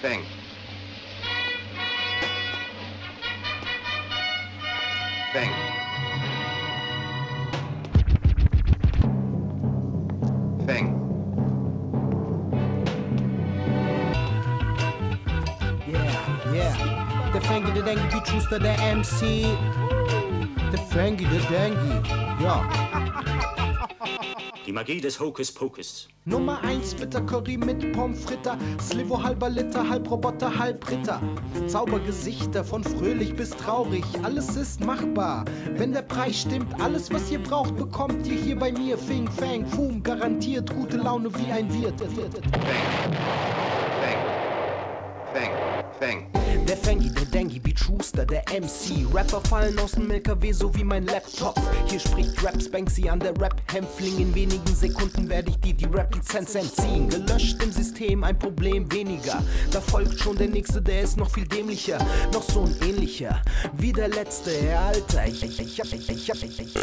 thing. Thing. Thing. Yeah, yeah. The Frankie the dangy, you to the MC. The Frankie the dangy. yeah. Die Magie des Hokuspokus. Nummer 1 Bitter Curry mit Pommes frites. Slivo halber Liter, halb Roboter, halb Ritter. Zaubergesichter von fröhlich bis traurig. Alles ist machbar, wenn der Preis stimmt. Alles, was ihr braucht, bekommt ihr hier bei mir. Fing, Fang, Fum, garantiert gute Laune wie ein Wirt. Feng. Feng. Feng. Der Fangy, der Dengi, Beat Schuster, der MC. Rapper fallen aus dem LKW, so wie mein Laptop. Hier spricht Raps Banksy an der Rap-Hämpfling. In wenigen Sekunden werde ich dir die Rap-Lizenz entziehen. Gelöscht im System, ein Problem weniger. Da folgt schon der nächste, der ist noch viel dämlicher. Noch so ein ähnlicher wie der letzte. Alter, ich, ich, ich, ich, ich, ich, ich,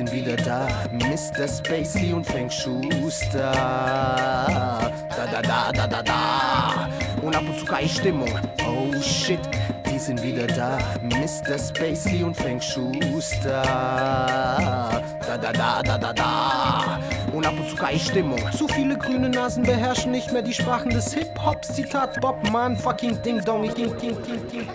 sind wieder da. Mr. Spacey und Frank Schuster. Da da da da da da. Und ab und zu keine Stimmung. Oh shit, die sind wieder da. Mr. Spacey und Frank Schuster. Da da da da da da. Und ab und zu keine Stimmung. Zu viele grüne Nasen beherrschen nicht mehr die Sprachen des Hip-Hops. Zitat Bob Mann, fucking Ding Dong, Ding Ding Ding Ding.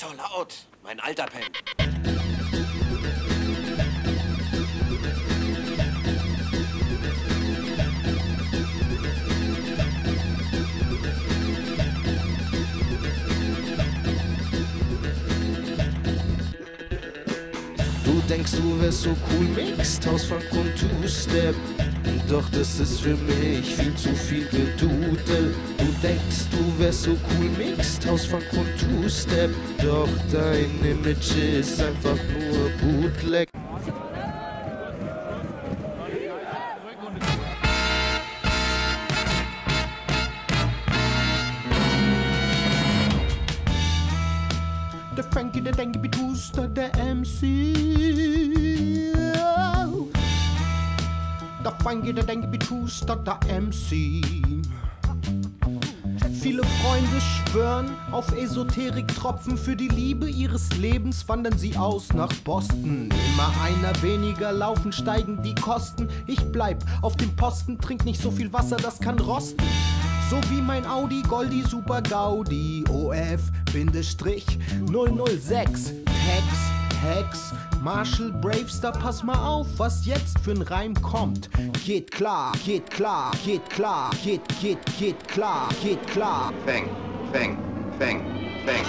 So laut. Mein alter Pen. Du denkst, du wärst so cool, Mixed House Funk und Two-Step. Doch das ist für mich viel zu viel Gedudel. Du denkst, du wärst so cool, Mixed House Funk und Two-Step. Doch dein Image ist einfach nur Bootleg. Der Frankie, der Beat Schuster, der MC. Der Frankie, der Dengi, Beat Schuster, der MC. Viele Freunde schwören auf Esoterik-Tropfen. Für die Liebe ihres Lebens wandern sie aus nach Boston. Immer einer weniger laufen, steigen die Kosten. Ich bleib auf dem Posten, trink nicht so viel Wasser, das kann rosten. So wie mein Audi Goldi Super Gaudi OF Bindestrich 006 Hex Marshall Bravestar, pass mal auf, was jetzt für ein Reim kommt. Geht klar, geht klar, geht klar, geht, geht, geht klar, geht klar. Feng. Feng. Feng. Feng.